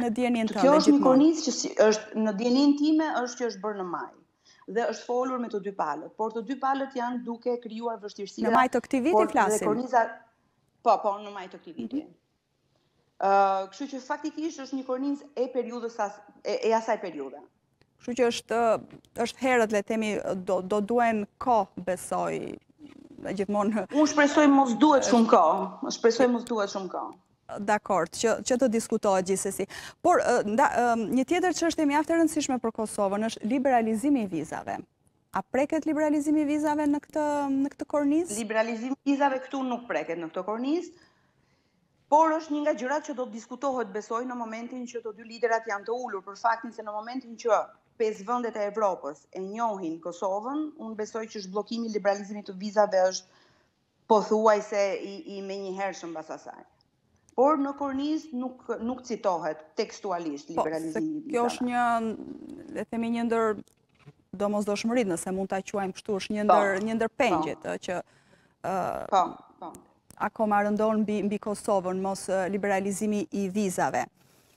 në dijenin tënde gjithmonë. Kjo është një kornizë që si, është në dijenin time është që është bërë në maj dhe është folur me të dy palët, por të dy palët janë duke krijuar vështirësi. Në maj të këtij viti flasim. Korniza Po, po, në maj të këtij viti. Mm -hmm. uh, kështu që faktikisht është një kornizë e periudhës as, e, e asaj periudhe. Kështu që është është herët le të themi do do duhen kohë besoj gjithmonë. Unë shpresoj mos duhet shumë kohë. Unë shpresoj mos duhet shumë kohë. Dakord, që që të diskutohet gjithsesi. Por nda, një tjetër çështje mjaft e rëndësishme për Kosovën është liberalizimi i vizave. A preket liberalizimi i vizave në këtë në këtë kornizë? Liberalizimi i vizave këtu nuk preket në këtë kornizë. Por është një nga gjërat që do të diskutohet besoj në momentin që të dy liderat janë të ulur për faktin se në momentin që pesë vendet e Evropës e njohin Kosovën, unë besoj që zhbllokimi i liberalizimit të vizave është pothuajse i, i menjëhershëm pas asaj. Por në kornizë nuk nuk citohet tekstualisht po, liberalizimi i vizave. Kjo është një le të themi një ndër domosdoshmëritë, nëse mund ta quajmë kështu, është një po. ndër një ndër pengjet po. që ë po, po. akoma rëndon mbi mbi Kosovën mos liberalizimi i vizave.